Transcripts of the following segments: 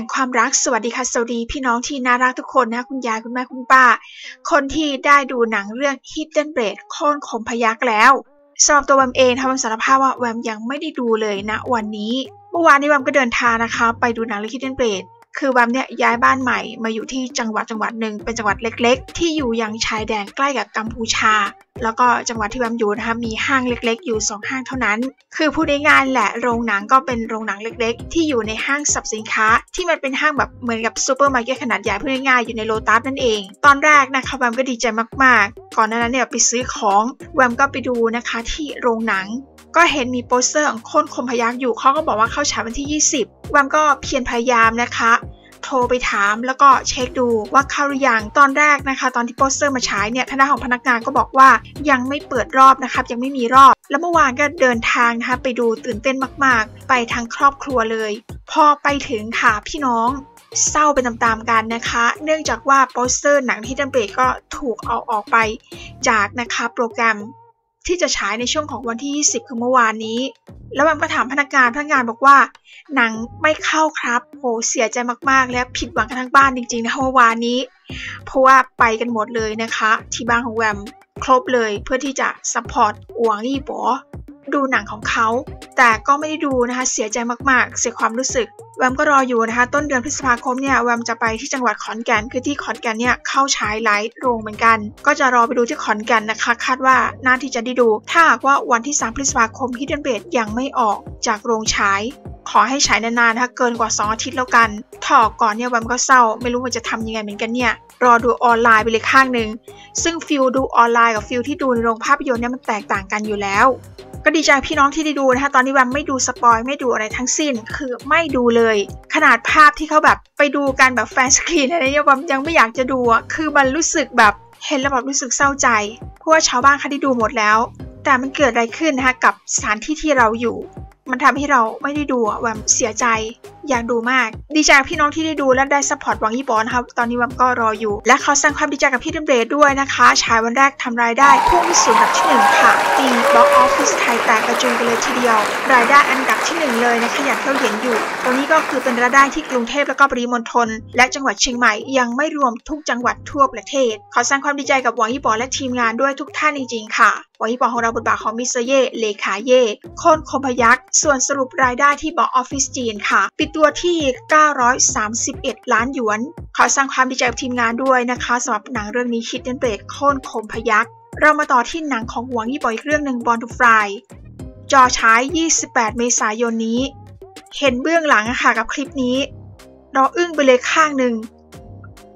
ห่งความรักสวัสดีค่ะสวัสดีพี่น้องที่น่ารักทุกคนนะคุณยายคุณแม่คุณป้า คนที่ได้ดูหนังเรื่อง Hidden Blade โค่นคมพยักแล้วสำหรับตัวแวมเองทำสารภาพว่าแวมยังไม่ได้ดูเลยนะวันนี้ เมื่อวานนี้แวมก็เดินทางนะคะ ไปดูหนังเรื่อง Hidden Blade คือแวมเนี่ยย้ายบ้านใหม่มาอยู่ที่จังหวัดจังหวัดหนึ่งเป็นจังหวัดเล็ก ๆ ที่อยู่ยังชายแดนใกล้กับกัมพูชา แล้วก็จังหวัดที่แวมอยู่นะคะมีห้างเล็ก ๆ อยู่ 2 ห้างเท่านั้น คือพูดง่ายๆแหละโรงหนังก็เป็นโรงหนังเล็ก ๆ ที่อยู่ในห้างสรรพสินค้า ที่มันเป็นห้างแบบเหมือนกับซูเปอร์มาร์เก็ตขนาดใหญ่พูดง่ายๆอยู่ในโลตัสนั่นเอง ตอนแรกนะคะแวมก็ดีใจมากๆ ก่อนหน้านั้นเนี่ยไปซื้อของแวมก็ไปดูนะคะที่โรงหนัง ก็เห็นมีโปสเตอร์ของคนคมพยัคฆ์อยู่เขาก็บอกว่าเข้าฉายวันที่ 20แวมก็เพียรพยายามนะคะ โทรไปถามแล้วก็เช็คดูว่าเข้าหรือยังตอนแรกนะคะ ตอนที่โปสเตอร์มาฉายเนี่ยคณะของพนักงานก็บอกว่ายังไม่เปิดรอบนะครับยังไม่มีรอบ แล้วเมื่อวานก็เดินทางนะคะไปดูตื่นเต้นมากๆ ไปทั้งครอบครัวเลย พอไปถึงค่ะพี่น้องเศร้าไปตามๆกันนะคะ เนื่องจากว่าโปสเตอร์หนังที่ดันเบรก็ถูกเอาออกไปจากนะคะโปรแกรม ที่จะฉายในช่วงของวันที่ 20 คือเมื่อวานนี้ แล้วมันก็ถามพนักงานพนักงานบอกว่า หนังไม่เข้าครับโหเสียใจมากๆ และผิดหวังกันทั้งบ้านจริงๆนะเมื่อวานนี้ เพราะว่าไปกันหมดเลยนะคะ ที่บ้านของแวมครบเลยเพื่อที่จะ support หวังอี้ป๋อ ดูหนังของเขา แต่ก็ไม่ได้ดูนะคะ เสียใจมากๆ เสียความรู้สึก แวมก็รออยู่นะคะ ต้นเดือนพฤษภาคมเนี่ย แวมจะไปที่จังหวัดขอนแก่น คือที่ขอนแก่นเนี่ย เข้าฉายหลายโรงเหมือนกัน ก็จะรอไปดูที่ขอนแก่นนะคะ คาดว่าน่าที่จะได้ดู ถ้าหากว่าวันที่ 3 พฤษภาคม Hidden Blade ยังไม่ออกจากโรงฉายขอให้ฉายนานๆนะคะเกินกว่า 2 อาทิตย์แล้วกันถ้าออกก่อนเนี่ยแวมก็เศร้า ไม่รู้ว่าจะทำยังไงเหมือนกันเนี่ย รอดูออนไลน์ไปเลยข้างหนึ่ง ซึ่ง feel ดูออนไลน์กับ feel ที่ดูในโรงภาพยนตร์เนี่ยมันแตกต่างกันอยู่แล้ว ก็ดีใจพี่น้องที่ได้ดูนะคะตอนนี้แวมไม่ดู spoil ไม่ดูอะไรทั้งสิ้น คือไม่ดูเลย ขนาดภาพที่เขาแบบไปดูกันแบบ fan screen อะไรเนี่ยแวมยังไม่อยากจะดูอะคือมันรู้สึกแบบเห็นแล้วแบบรู้สึกเศร้าใจ เพราะว่าชาวบ้านเขาได้ดูหมดแล้ว แต่มันเกิดอะไรขึ้นนะคะกับสถานที่ที่เราอยู่ มันทำให้เราไม่ได้ดูแวมเสียใจอยากดูมาก ดีใจกับพี่น้องที่ได้ดูและได้ support หวังอี้ป๋อนะครับ ตอนนี้แวมก็รออยู่ และขอแสดงความดีใจกับ Hidden Blade ด้วยนะคะฉายวันแรกทำรายได้พุ่งสู่อันดับที่หนึ่งค่ะ ตี box office ไทยแตกกระจุยกันเลยทีเดียว รายได้อันดับที่หนึ่งเลยนะคะอย่างที่เราเห็นอยู่ ตรงนี้ก็คือเป็นรายได้ที่กรุงเทพและก็ปริมณฑลและจังหวัดเชียงใหม่ยังไม่รวมทุกจังหวัดทั่วประเทศ ขอแสดงความดีใจกับหวังอี้ป๋อและทีมงานด้วยทุกท่านจริงๆค่ะ หวังอี้ป๋อของเราบทบาทของมิสเตอร์เย่เลขาเย่โคนคมพยักษ์ส่วนสรุปรายได้ที่บอกออฟฟิศจีนค่ะ ปิดตัวที่ 931 ล้านหยวน ขอแสดงความดีใจกับทีมงานด้วยนะคะสำหรับหนังเรื่องนี้คิดเดนเบรดโคนคมพยักษ์เรามาต่อที่หนังของหวังยี่ปออีกเรื่องหนึ่งบอลทูฟรายจอฉาย 28 เมษายนนี้ เห็นเบื้องหลังอะค่ะกับคลิปนี้ เราอึ้งไปเลยข้างหนึ่ง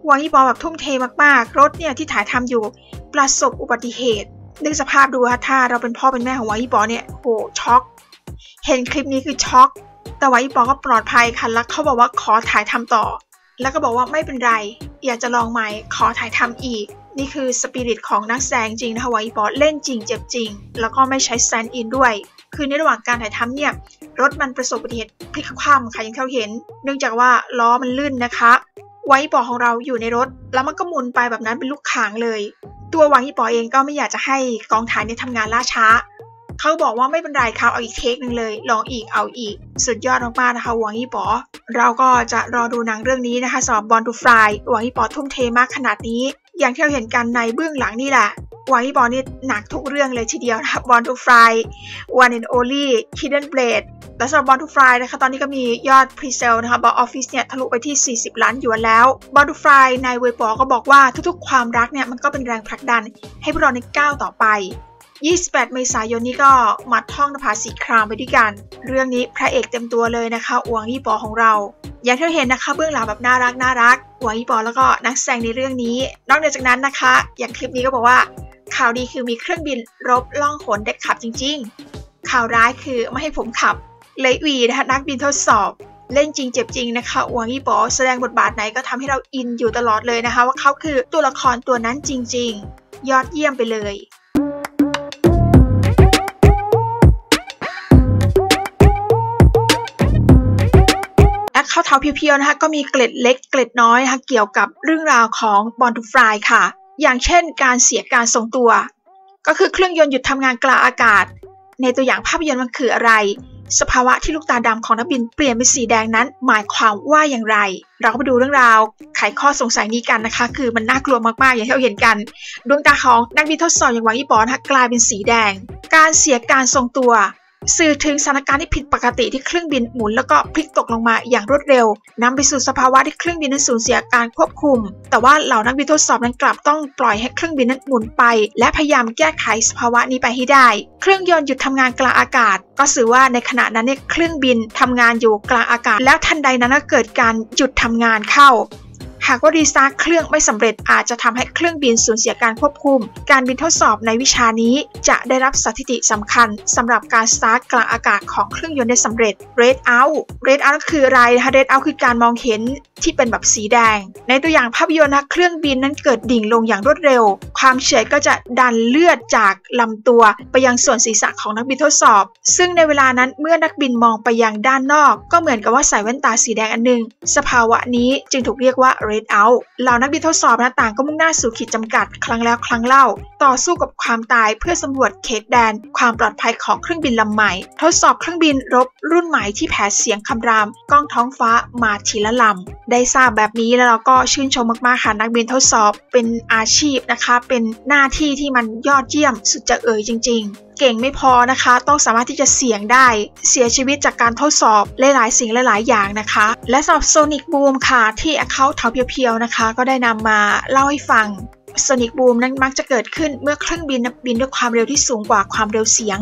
หวังยี่ปอแบบทุ่มเทมากๆ รถเนี่ยที่ถ่ายทำอยู่ประสบอุบัติเหตุ นึกสภาพดูค่ะถ้าเราเป็นพ่อเป็นแม่ของหวังยี่ปอเนี่ยโหช็อก เห็นคลิปนี้คือช็อก แต่วาอีปอก็ปลอดภัยค่ะแล้วเขาบอกว่าขอถ่ายทำต่อ แล้วก็บอกว่าไม่เป็นไร อยากจะลองใหม่ขอถ่ายทำอีก นี่คือสปิริตของนักแสดงจริงนะคะวาอีปอเล่นจริงเจ็บจริง แล้วก็ไม่ใช้แซนอินด้วย คือในระหว่างการถ่ายทำเนี่ยรถมันประสบอุบัติเหตุพลิกคว่ำค่ะอย่างที่เราเห็น เนื่องจากว่าล้อมันลื่นนะคะไว้ปอของเราอยู่ในรถ แล้วมันก็หมุนไปแบบนั้นเป็นลูกขางเลย ตัวหวังอีปอเองก็ไม่อยากจะให้กองถ่ายเนี่ยทำงานล่าช้า เขาบอกว่าไม่เป็นไรครับเอาอีกเทคหนึ่งเลย ลองอีกเอาอีก สุดยอดมากๆนะคะหวังยี่ปอเราก็จะรอดูหนังเรื่องนี้นะคะสำหรับบอลทูฟลายหวังยี่ปอทุ่มเทมากขนาดนี้ อย่างที่เราเห็นกันในเบื้องหลังนี่แหละ วังยี่ปอนี่หนักทุกเรื่องเลยทีเดียวนะคะบอลทูฟลาย One and Only Hidden Blade และสำหรับ Born to Fly นะคะตอนนี้ก็มียอด presale นะคะ box office เนี่ยทะลุไปที่ 40 ล้านหยวนแล้ว Born to Fly ในเวบอก็บอกว่าทุกๆ ความรักเนี่ยมันก็เป็นแรงผลักดันให้พวกเราในก้าวต่อไป 28 เมษายนนี้ก็มาท่องนภาสีครามไปด้วยกัน เรื่องนี้พระเอกเต็มตัวเลยนะคะหวังอี้ป๋อของเรา อย่างที่เราเห็นนะคะเบื้องหลังแบบน่ารักน่ารักหวังอี้ป๋อแล้วก็นักแสดงในเรื่องนี้ นอกจากนั้นนะคะ อย่างคลิปนี้ก็บอกว่า ข่าวดีคือมีเครื่องบินรบล่องหนได้ขับจริง ๆ ข่าวร้ายคือไม่ให้ผมขับ เลยวีนะคะนักบินทดสอบ เล่นจริงเจ็บจริงนะคะอวงยี่ปอแสดงบทบาทไหนก็ทำให้เราอินอยู่ตลอดเลยนะคะ ว่าเขาคือตัวละครตัวนั้นจริง ๆ ยอดเยี่ยมไปเลยและข้าวเท้าเพียวๆนะคะก็มีเกล็ดเล็กเกล็ดน้อยนะคะเกี่ยวกับเรื่องราวของบอลทูฟลายค่ะ อย่างเช่นการเสียการทรงตัว ก็คือเครื่องยนต์หยุดทำงานกลางอากาศ ในตัวอย่างภาพยนตร์มันคืออะไร สภาวะที่ลูกตาดำของนักบินเปลี่ยนเป็นสีแดงนั้น หมายความว่าอย่างไร เราก็มาดูเรื่องราวไขข้อสงสัยนี้กันนะคะ คือมันน่ากลัวมากๆอย่างที่เราเห็นกันดวงตาของนักบินทดสอบอย่างหวังยี่ปอนะกลายเป็นสีแดง การเสียการทรงตัว สื่อถึงสถานการณ์ที่ผิดปกติที่เครื่องบินหมุนแล้วก็พลิกตกลงมาอย่างรวดเร็วนำไปสู่สภาวะที่เครื่องบินนั้นสูญเสียการควบคุม แต่ว่าเหล่านักบินทดสอบนั้นกลับต้องปล่อยให้เครื่องบินนั้นหมุนไป และพยายามแก้ไขสภาวะนี้ไปให้ได้ เครื่องยนต์หยุดทำงานกลางอากาศ ก็สื่อว่าในขณะนั้นเนี่ยเครื่องบินทำงานอยู่กลางอากาศ แล้วทันใดนั้นก็เกิดการหยุดทำงานเข้า หากว่า restart เครื่องไม่สำเร็จอาจจะทำให้เครื่องบินสูญเสียการควบคุม การบินทดสอบในวิชานี้ จะได้รับสถิติสำคัญสำหรับการสตาร์ทกลางอากาศของเครื่องยนต์ได้สำเร็จ Red Out Red Out คืออะไรคะ Red Out คือการมองเห็นที่เป็นแบบสีแดง ในตัวอย่างภาพยนตร์นะเครื่องบินนั้นเกิดดิ่งลงอย่างรวดเร็ว ความเฉื่อยก็จะดันเลือดจากลำตัวไปยังส่วนศีรษะของนักบินทดสอบ ซึ่งในเวลานั้นเมื่อนักบินมองไปยังด้านนอก ก็เหมือนกับว่าใส่แว่นตาสีแดงอันหนึ่งสภาวะนี้จึงถูกเรียกว่า Red Out เหล่านักบินทดสอบนะต่างก็มุ่งหน้าสู่ขีดจำกัด ครั้งแล้วครั้งเล่า ต่อสู้กับความตายเพื่อสำรวจเขตแดน ความปลอดภัยของเครื่องบินลำใหม่ ทดสอบเครื่องบินรบรุ่นใหม่ที่แผดเสียงคำราม กล้องท้องฟ้ามาทีละลำ ได้ทราบแบบนี้แล้วเราก็ชื่นชมมากๆค่ะนักบินทดสอบเป็นอาชีพนะคะ เป็นหน้าที่ที่มันยอดเยี่ยมสุดจะเอ่ยจริง ๆเก่งไม่พอนะคะ ต้องสามารถที่จะเสี่ยงได้ เสียชีวิตจากการทดสอบหลายๆสิ่งหลายๆ อย่างนะคะ และสำหรับโซนิกบูมค่ะ ที่เขาเทาเพียวๆนะคะ ก็ได้นำมาเล่าให้ฟังsonic boom นั้นมักจะเกิดขึ้นเมื่อเครื่องบินบินด้วยความเร็วที่สูงกว่าความเร็วเสียง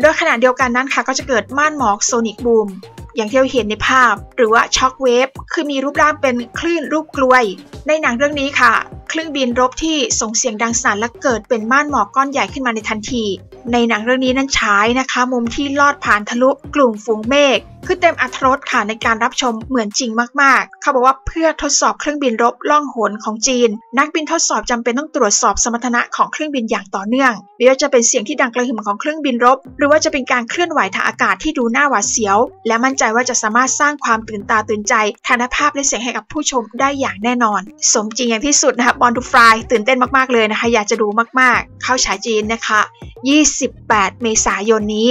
โดยขณะเดียวกันนั้นค่ะก็จะเกิดม่านหมอก sonic boom อย่างที่เราเห็นในภาพ หรือว่า shock wave คือมีรูปร่างเป็นคลื่นรูปกรวย ในหนังเรื่องนี้ค่ะ เครื่องบินรบที่ส่งเสียงดังสนั่นและเกิดเป็นม่านหมอกก้อนใหญ่ขึ้นมาในทันที ในหนังเรื่องนี้นั้นฉายนะคะ มุมที่ลอดผ่านทะลุกลุ่มฝูงเมฆคือเต็มอรรถรสค่ะในการรับชมเหมือนจริงมากๆ เขาบอกว่าเพื่อทดสอบเครื่องบินรบล่องหนของจีน นักบินทดสอบจำเป็นต้องตรวจสอบสมรรถนะของเครื่องบินอย่างต่อเนื่องไม่ว่าจะเป็นเสียงที่ดังกระหึ่มของเครื่องบินรบ หรือว่าจะเป็นการเคลื่อนไหวทางอากาศที่ดูน่าหวาดเสียว และมั่นใจว่าจะสามารถสร้างความตื่นตาตื่นใจทางภาพและเสียงให้กับผู้ชมได้อย่างแน่นอน สมจริงอย่างที่สุดนะคะบอลทูฟรายตื่นเต้นมากๆเลยนะคะ อยากจะดูมากๆ เข้าฉายจีนนะคะ28เมษายนนี้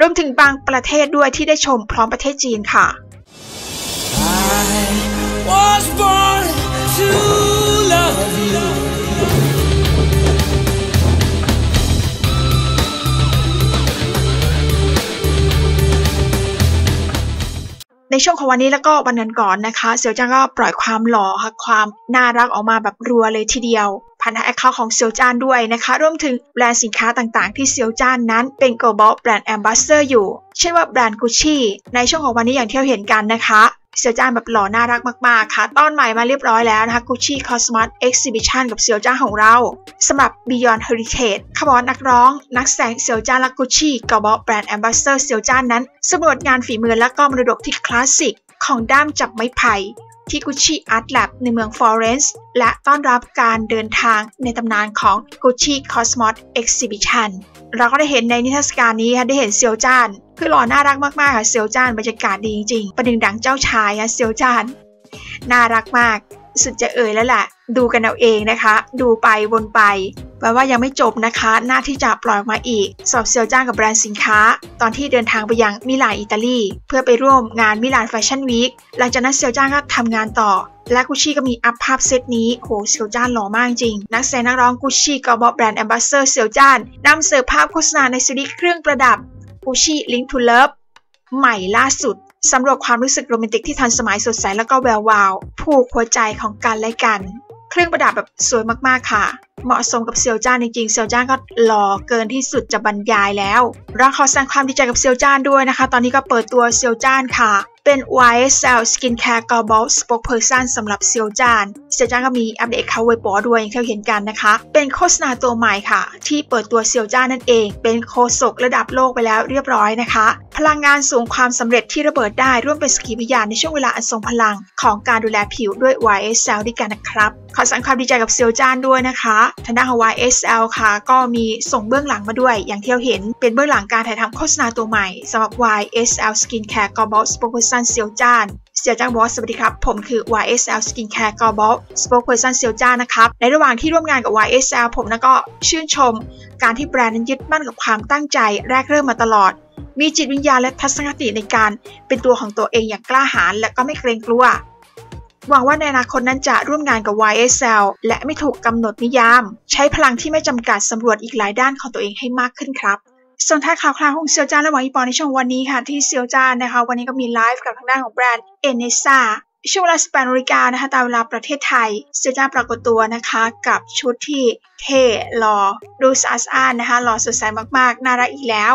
รวมถึงบางประเทศด้วยที่ได้ชมพร้อมประเทศจีนค่ะ I was born to love you. ในช่วงของวันนี้แล้วก็วันนั้นก่อนนะคะเซียวจ้างก็ปล่อยความหล่อค่ะความน่ารักออกมาแบบรัวเลยทีเดียวผ่านทางแอคเคาท์ของเซียวจ้านด้วยนะคะรวมถึงแบรนด์สินค้าต่างๆ ที่เซียวจ้านนั้นเป็น global brand ambassador อยู่ เช่นว่าแบรนด์กุชชี่ในช่วงของวันนี้อย่างที่เราเห็นกันนะคะเซียวจ้านแบบหล่อน่ารักมากๆ ค่ะ ต้อนใหม่มาเรียบร้อยแล้วนะคะ Gucci Cosmos Exhibition กับเซียวจ้านของเราสำหรับ Beyond Heritage ขบวนนักร้อง นักแสดงเซียวจ้านและ Gucci Global Brand Ambassador เซียวจ้านนั้นสำรวจงานฝีมือและก็มรดกที่คลาสสิกของด้ามจับไม้ไผ่ ที่ Gucci Art Lab ในเมืองฟลอเรนซ์และต้อนรับการเดินทางในตำนานของ Gucci Cosmos Exhibition เราก็ได้เห็นในนิทรรศการนี้ได้เห็นเซียวจ้าน คือหล่อน่ารักมากๆค่ะเซียวจ้านบรรยากาศดีจริงๆ ประหนึ่งดังเจ้าชายค่ะเซียวจ้าน น่ารักมาก สุดจะเอ่ยแล้วแหละดูกันเอาเองนะคะ ดูไปวนไป แปลว่ายังไม่จบนะคะ หน้าที่จะปล่อยมาอีก สอบเซียวจ้านกับแบรนด์สินค้า ตอนที่เดินทางไปยังมิลานอิตาลี เพื่อไปร่วมงาน Milan Fashion Week หลังจากนั้นเซียวจ้านก็ทำงานต่อ และกุชชี่ก็มีอัพภาพเซตนี้โหเซียวจ้านหล่อมากจริง นักแสดงนักร้องกุชชี่ก็บอก brand ambassador เซียวจ้านนำเสิร์ฟภาพโฆษณาในซีรีส์เครื่องประดับ Gucci Link to Love ใหม่ล่าสุดสำรวจความรู้สึกโรแมนติกที่ทันสมัยสดใสแล้วก็แวววาว ผูกหัวใจของกันและกัน เครื่องประดับแบบสวยมากๆค่ะ เหมาะสมกับเซียวจ้านจริงๆ เซียวจ้านก็หล่อเกินที่สุดจะบรรยายแล้วเราขอแสดงความดีใจกับเซียวจ้านด้วยนะคะ ตอนนี้ก็เปิดตัวเซียวจ้านค่ะ เป็น YSL Skincare Global Spokesperson สำหรับเซียวจ้านเซียวจ้านก็มีอัปเดตเขาเวยป๋อด้วยอย่างที่เราเห็นกันนะคะ เป็นโฆษณาตัวใหม่ค่ะ ที่เปิดตัวเซียวจ้านนั่นเอง เป็นโฆษกระดับโลกไปแล้วเรียบร้อยนะคะ พลังงานสูงความสำเร็จที่ระเบิดได้ร่วมเป็นสกีพยานในช่วงเวลาอันทรงพลังของการดูแลผิวด้วย YSL ด้วยกันนะครับขอแสดงความดีใจกับเซียวจ้านด้วยนะคะทางด้านของ YSL ค่ะ ก็มีส่งเบื้องหลังมาด้วย อย่างที่เราเห็นเป็นเบื้องหลังการถ่ายทำโฆษณาตัวใหม่สำหรับ YSL Skincare Global Spokesperson เซียวจ้านเซียวจ้านบอกว่าสวัสดีครับ ผมคือ YSL Skincare Global Spokesperson เซียวจ้านนะครับ ในระหว่างที่ร่วมงานกับ YSL ผมนะก็ชื่นชม การที่แบรนด์นั้นยึดมั่นกับความตั้งใจแรกเริ่มมาตลอด มีจิตวิญญาณและทัศนคติในการเป็นตัวของตัวเองอย่างกล้าหาญและก็ไม่เกรงกลัวหวังว่าในอนาคตนั้นจะร่วมงานกับ YSL และไม่ถูกกำหนดนิยาม ใช้พลังที่ไม่จำกัดสำรวจอีกหลายด้านของตัวเองให้มากขึ้นครับ ส่วนท้ายข่าวคราวของเซียวจานและหวังอีปอในช่วงวันนี้ค่ะที่เซียวจานนะคะวันนี้ก็มีไลฟ์กับทางด้านของแบรนด์เอเนซ่าช่วงเวลา18นาฬิกานะคะตามเวลาประเทศไทยเซียวจานปรากฏตัวนะคะกับชุดที่เท่หล่อดูสะอาดสะอ้านนะคะหล่อสดใสมากๆ น่ารักอีกแล้ว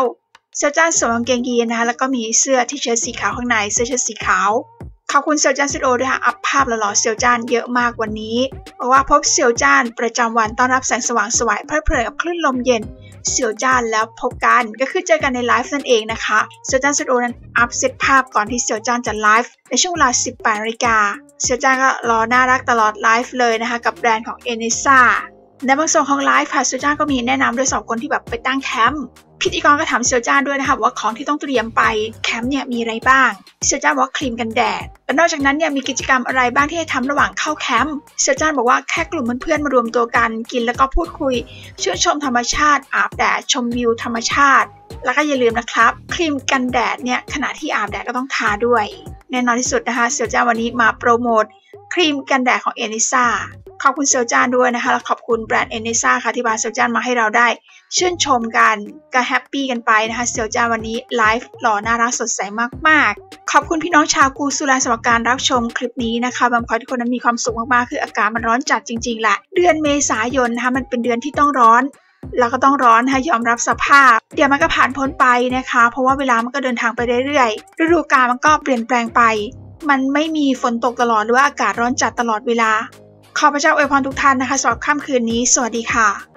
เซียวจานสวมกางเกงยีนนะคะแล้วก็มีเสื้อที่เชิ้ตสีขาวข้างในเสื้อเชิ้ตสีขาวขอบคุณเซียวจ้านสตูดิโอด้วยค่ะอัพภาพหล่อๆเซียวจ้านเยอะมากวันนี้เพราะว่าพบเซียวจ้านประจำวันต้อนรับแสงสว่างสวายเพลิดเพลินกับคลื่นลมเย็น เสียวจานแล้วพบกัน ก็คือเจอกันในไลฟ์นั่นเองนะคะเซียวจ้านสตูดิโอนั้นอัพเซตภาพก่อนที่เซียวจ้านจะไลฟ์ในช่วงเวลา 18นาฬิกาเซียวจ้านก็หล่อน่ารักตลอดไลฟ์เลยนะคะ กับแบรนด์ของ Anessa ในบางส่วนของไลฟ์ค่ะเซียวจ้านก็มีแนะนำด้วยสองคนที่แบบไปตั้งแคมป์ พิธีกรก็ถามเซียวจ้านด้วยนะคะว่าของที่ต้องเตรียมไปแคมป์เนี่ยมีอะไรบ้างเซียวจ้านบอกว่าครีมกันแดดและนอกจากนั้นเนี่ยมีกิจกรรมอะไรบ้างที่ให้ทำระหว่างเข้าแคมป์เซียวจ้านบอกว่าแค่กลุ่มเพื่อนๆมารวมตัวกันกินแล้วก็พูดคุยชื่นชมธรรมชาติ อาบแดดชมวิวธรรมชาติ แล้วก็อย่าลืมนะครับ ครีมกันแดดเนี่ยขณะที่อาบแดดก็ต้องทาด้วย แน่นอนที่สุดนะคะเซียวจ้านวันนี้มาโปรโมท ครีมกันแดดของ Anessa ขอบคุณเซียวจ้านด้วยนะคะ และขอบคุณแบรนด์ Anessa ค่ะที่พาเซียวจ้านมาให้เราได้ ชื่นชมกันก็แฮปปี้กันไปนะคะเซียวจ้านวันนี้ไลฟ์หล่อน่ารักสดใสมากๆ ขอบคุณพี่น้องชาวกูสุแลสำหรับการรับชมคลิปนี้นะคะบางคนทุกคนนั้นมีความสุขมากๆ คืออากาศมันร้อนจัดจริงๆแหละเดือนเมษายนนะคะมันเป็นเดือนที่ต้องร้อนเราก็ต้องร้อนให้ยอมรับสภาพ เดี๋ยวมันก็ผ่านพ้นไปนะคะ เพราะว่าเวลามันก็เดินทางไปเรื่อยๆ ฤดูกาลมันก็เปลี่ยนแปลงไป มันไม่มีฝนตกตลอดหรือว่าอากาศร้อนจัดตลอดเวลา ขอพระเจ้าอวยพรทุกท่านนะคะสำหรับค่ำคืนนี้ สวัสดีค่ะ